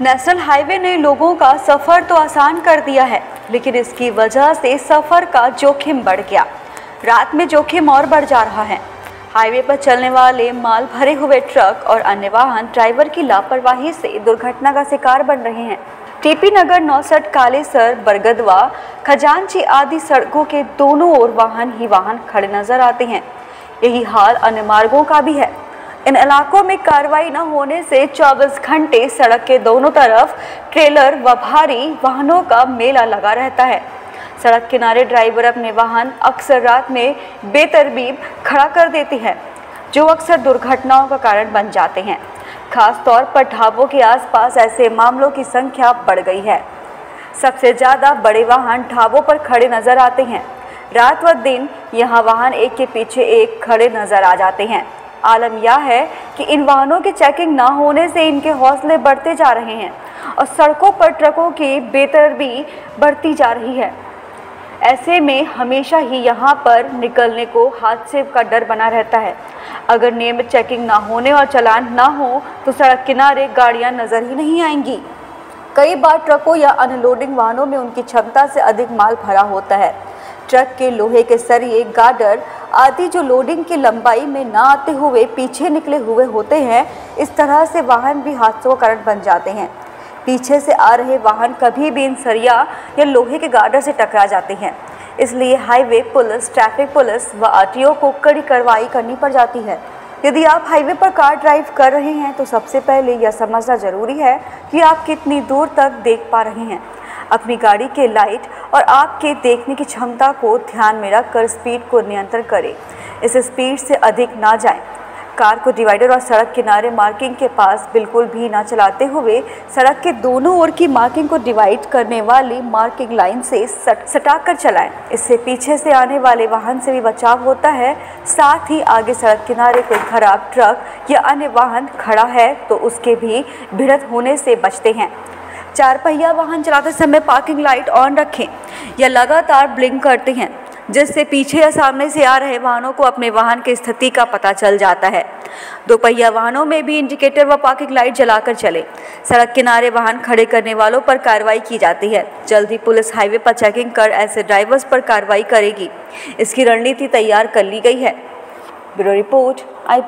National highway ने लोगों का सफ़र तो आसान कर दिया है, लेकिन इसकी वजह से सफ़र का जोखिम बढ़ गया। रात में जोखिम और बढ़ जा रहा है। हाईवे पर चलने वाले माल भरे हुए ट्रक और अन्य वाहन ड्राइवर की लापरवाही से दुर्घटना का शिकार बन रहे हैं। टीपी नगर नौसठ, कालेसर, बरगदवा खजानची आदि सड़कों के दोनों ओर वाहन ही वाहन खड़े नज़र आते हैं। यही हाल अन्य मार्गों का भी है। इन इलाकों में कार्रवाई न होने से 24 घंटे सड़क के दोनों तरफ़ ट्रेलर व भारी वाहनों का मेला लगा रहता है। सड़क किनारे ड्राइवर अपने वाहन अक्सर रात में बेतरबीब खड़ा कर देते हैं, जो अक्सर दुर्घटनाओं का कारण बन जाते हैं। खास तौर पर ढाबों के आसपास ऐसे मामलों की संख्या बढ़ गई है। सबसे ज़्यादा बड़े वाहन ढाबों पर खड़े नज़र आते हैं। रात व दिन यहाँ वाहन एक के पीछे एक खड़े नज़र आ जाते हैं। आलम यह है कि इन वाहनों की चेकिंग ना होने से इनके हौसले बढ़ते जा रहे हैं और सड़कों पर ट्रकों की बेतरबी बढ़ती जा रही है। ऐसे में हमेशा ही यहाँ पर निकलने को हादसे का डर बना रहता है। अगर नियमित चेकिंग ना होने और चलान ना हो तो सड़क किनारे गाड़ियाँ नज़र ही नहीं आएँगी। कई बार ट्रकों या अनलोडिंग वाहनों में उनकी क्षमता से अधिक माल भरा होता है। ट्रक के लोहे के सरिये गार्डर आदि जो लोडिंग की लंबाई में ना आते हुए पीछे निकले हुए होते हैं, इस तरह से वाहन भी हादसों का कारण बन जाते हैं। पीछे से आ रहे वाहन कभी भी इन सरिया या लोहे के गार्डर से टकरा जाते हैं। इसलिए हाईवे पुलिस, ट्रैफ़िक पुलिस व आरटीओ को कड़ी कार्रवाई करनी पड़ जाती है। यदि आप हाईवे पर कार ड्राइव कर रहे हैं तो सबसे पहले यह समझना ज़रूरी है कि आप कितनी दूर तक देख पा रहे हैं। अपनी गाड़ी के लाइट और आपके देखने की क्षमता को ध्यान में रखकर स्पीड को नियंत्रण करें। इस स्पीड से अधिक ना जाएँ। कार को डिवाइडर और सड़क किनारे मार्किंग के पास बिल्कुल भी ना चलाते हुए सड़क के दोनों ओर की मार्किंग को डिवाइड करने वाली मार्किंग लाइन से सट सटा कर चलाएँ। इससे पीछे से आने वाले वाहन से भी बचाव होता है। साथ ही आगे सड़क किनारे कोई खराब ट्रक या अन्य वाहन खड़ा है तो उसके भी भिड़त होने से बचते हैं। चार पहिया वाहन चलाते समय पार्किंग लाइट ऑन रखें या लगातार ब्लिंक करते हैं, जिससे पीछे या सामने से आ रहे वाहनों को अपने वाहन की स्थिति का पता चल जाता है। दो पहिया वाहनों में भी इंडिकेटर व पार्किंग लाइट जलाकर चले। सड़क किनारे वाहन खड़े करने वालों पर कार्रवाई की जाती है। जल्द ही पुलिस हाईवे पर चेकिंग कर ऐसे ड्राइवर्स पर कार्रवाई करेगी। इसकी रणनीति तैयार कर ली गई है। ब्यूरो रिपोर्ट आई